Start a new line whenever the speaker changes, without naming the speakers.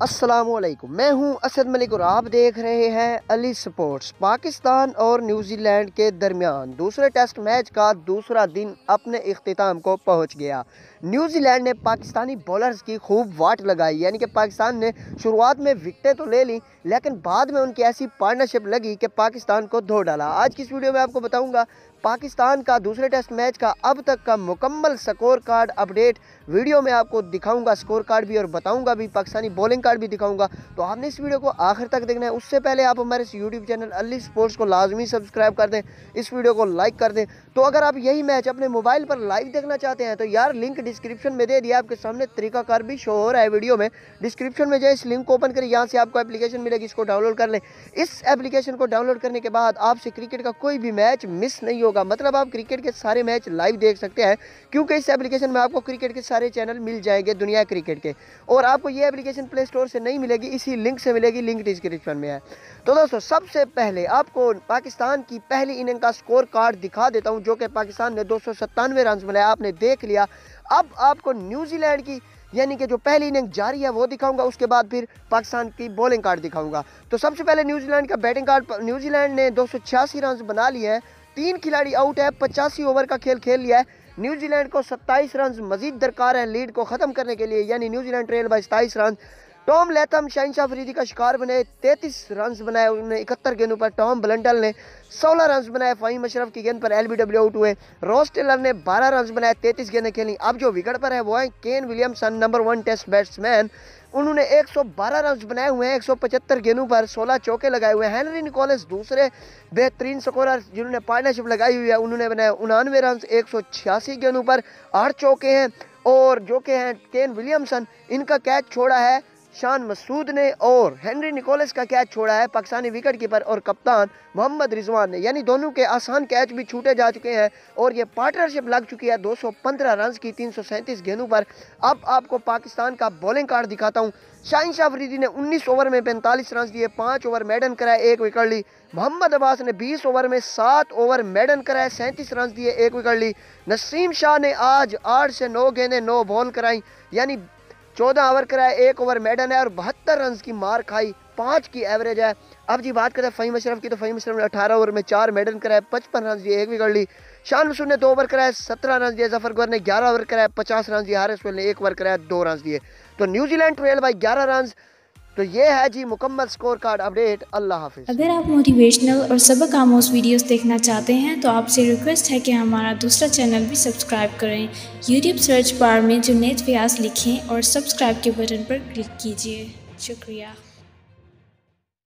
असलकुम मैं हूँ असद मलिक और आप देख रहे हैं अली स्पोर्ट्स पाकिस्तान और न्यूजीलैंड के दरमियान। दूसरे टेस्ट मैच का दूसरा दिन अपने अख्ताम को पहुँच गया। न्यूजीलैंड ने पाकिस्तानी बॉलर्स की खूब वाट लगाई, यानी कि पाकिस्तान ने शुरुआत में विकटें तो ले ली, लेकिन बाद में उनकी ऐसी पार्टनरशिप लगी कि पाकिस्तान को धो डाला। आज की इस वीडियो में आपको बताऊँगा, पाकिस्तान का दूसरे टेस्ट मैच का अब तक का मुकम्मल स्कोर कार्ड अपडेट वीडियो में आपको दिखाऊँगा स्कोर कार्ड भी और बताऊँगा भी, पाकिस्तानी बॉलिंग कार्ड भी दिखाऊँगा। तो आपने इस वीडियो को आखिर तक देखना है। उससे पहले आप हमारे इस यूट्यूब चैनल अली स्पोर्ट्स को लाजमी सब्सक्राइब कर दें, इस वीडियो को लाइक कर दें। तो अगर आप यही मैच अपने मोबाइल पर लाइव देखना चाहते हैं तो यार लिंक डिस्क्रिप्शन में दे दिया, आपके सामने तरीकाकार भी शो हो रहा है वीडियो में। डिस्क्रिप्शन में जाए इस लिंक को ओपन करें, यहाँ से आपको एप्लीकेशन मिलेगी, इसको डाउनलोड कर लें। इस एप्लीकेशन को डाउनलोड करने के बाद आपसे क्रिकेट का कोई भी मैच मिस नहीं होगा। मतलब आप क्रिकेट के सारे मैच लाइव देख सकते हैं, क्योंकि इस एप्लीकेशन में आपको क्रिकेट के सारे चैनल मिल जाएँगे दुनिया क्रिकेट के। और आपको ये एप्लीकेशन प्ले स्टोर से नहीं मिलेगी, इसी लिंक से मिलेगी लिंक डिस्क्रिप्शन में है। तो दोस्तों, सबसे पहले आपको पाकिस्तान की पहली इनिंग का स्कोर कार्ड दिखा देता हूँ, जो कि पाकिस्तान ने दो सौ रन बनाया आपने देख लिया। अब आपको न्यूजीलैंड की, यानी कि जो पहली इनिंग जारी है, वो दिखाऊँगा। उसके बाद फिर पाकिस्तान की बॉलिंग कार्ड दिखाऊँगा। तो सबसे पहले न्यूजीलैंड का बैटिंग कार्ड न्यूजीलैंड ने दो सौ छियासी रन बना लिए हैं। तीन खिलाड़ी आउट है, पचासी ओवर का खेल खेल लिया है। न्यूजीलैंड को 27 रन मजीद दरकार है लीड को ख़त्म करने के लिए, यानी न्यूजीलैंड ट्रेल बाई सताईस run Tom Latham Shaheen Shah Afridi का शिकार बने 33 रन बनाए उन्होंने, इकहत्तर गेंदों पर। टॉम बलंडल ने 16 रन बनाए, फ़हीम अशरफ की गेंद पर एल बी डब्ल्यू आउट हुए रोस टेलर ने 12 रन बनाए 33 गेंदें खेली। अब जो विकेट पर है, वो है Kane Williamson number one test batsman उन्होंने 112 रन बनाए हुए हैं 175 गेंदों पर 16 चौके लगाए हुए हैं। हेनरी निकोलस, दूसरे बेहतरीन स्कोरर जिन्होंने पार्टनरशिप लगाई हुई है, उन्होंने बनाए उनानवे रन एक सौ छियासी गेंदों पर आठ चौके हैं। और जो के हैं, केन विलियमसन, इनका कैच छोड़ा है शान मसूद ने और हेनरी निकोलस का कैच छोड़ा है पाकिस्तानी विकेट कीपर और कप्तान मोहम्मद रिजवान ने। यानी दोनों के आसान कैच भी छूटे जा चुके हैं और ये पार्टनरशिप लग चुकी है। 215 रन की तीन सौ सैंतीस गेंदों पर। अब आपको पाकिस्तान का बॉलिंग कार्ड दिखाता हूँ। शाहिन शाह फरीदी ने 19 ओवर में 45 रन दिए, पाँच ओवर मेडन कराए, एक विकेट ली। मोहम्मद अब्बास ने 20 ओवर में सात ओवर मेडन कराए, सैंतीस रन दिए, एक विकेट ली। नसीम शाह ने आज आठ से नौ गेंदें, नौ बॉल कराई। यानी चौदह ओवर कराया एक ओवर मेडन है और बहत्तर रन की मार खाई, पाँच की एवरेज है। अब जी बात करें फ़हीम अशरफ की तो फ़हीम अशरफ ने अठारह ओवर में चार मेडन कराए, पचपन रन दिए एक विकेट ली। शान मसूर ने दो ओवर कराए, सत्रह रन दिए। ज़फ़र गुर ने ग्यारह ओवर कराए, पचास रन दिए। हारिस ने एक ओवर कराया दो रन दिए। तो न्यूजीलैंड ट्रेल बाई ग्यारह रन तो ये है जी मुकम्मल स्कोर कार्ड अपडेट। अल्लाह हाफिज।
अगर आप मोटिवेशनल और सबक आमोज वीडियोस देखना चाहते हैं तो आपसे रिक्वेस्ट है कि हमारा दूसरा चैनल भी सब्सक्राइब करें। यूट्यूब सर्च बार में जो नेट व्यास लिखें और सब्सक्राइब के बटन पर क्लिक कीजिए। शुक्रिया।